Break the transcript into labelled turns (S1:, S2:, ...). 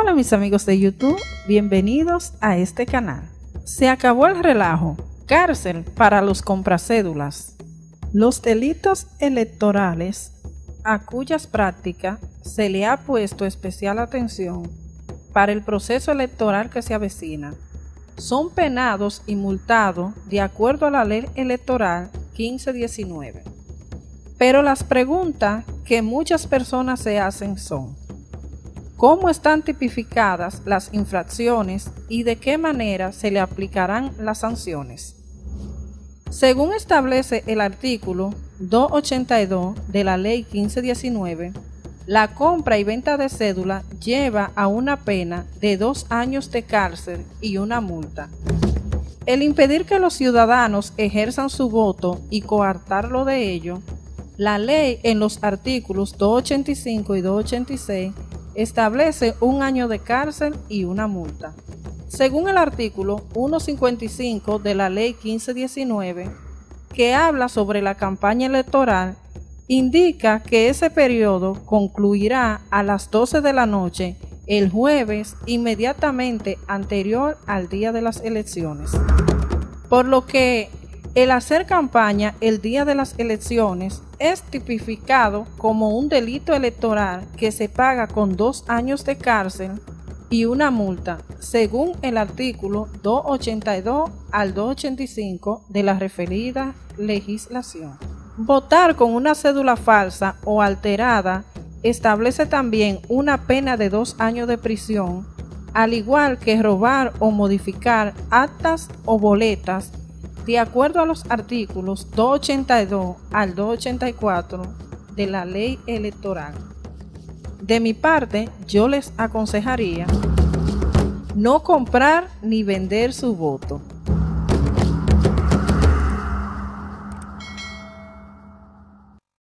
S1: Hola mis amigos de YouTube, bienvenidos a este canal. Se acabó el relajo, cárcel para los compracédulas. Los delitos electorales a cuyas prácticas se le ha puesto especial atención para el proceso electoral que se avecina son penados y multados de acuerdo a la ley electoral 1519. Pero las preguntas que muchas personas se hacen son, ¿cómo están tipificadas las infracciones y de qué manera se le aplicarán las sanciones? Según establece el artículo 282 de la ley 1519, la compra y venta de cédula lleva a una pena de dos años de cárcel y una multa. El impedir que los ciudadanos ejerzan su voto y coartarlo de ello, la ley en los artículos 285 y 286 establece un año de cárcel y una multa. Según el artículo 155 de la ley 1519, que habla sobre la campaña electoral indica que ese periodo concluirá a las 12 de la noche el jueves inmediatamente anterior al día de las elecciones. Por lo que el hacer campaña el día de las elecciones es tipificado como un delito electoral que se paga con dos años de cárcel y una multa, según el artículo 282 al 285 de la referida legislación. Votar con una cédula falsa o alterada establece también una pena de dos años de prisión, al igual que robar o modificar actas o boletas de acuerdo a los artículos 282 al 284 de la ley electoral. De mi parte, yo les aconsejaría no comprar ni vender su voto.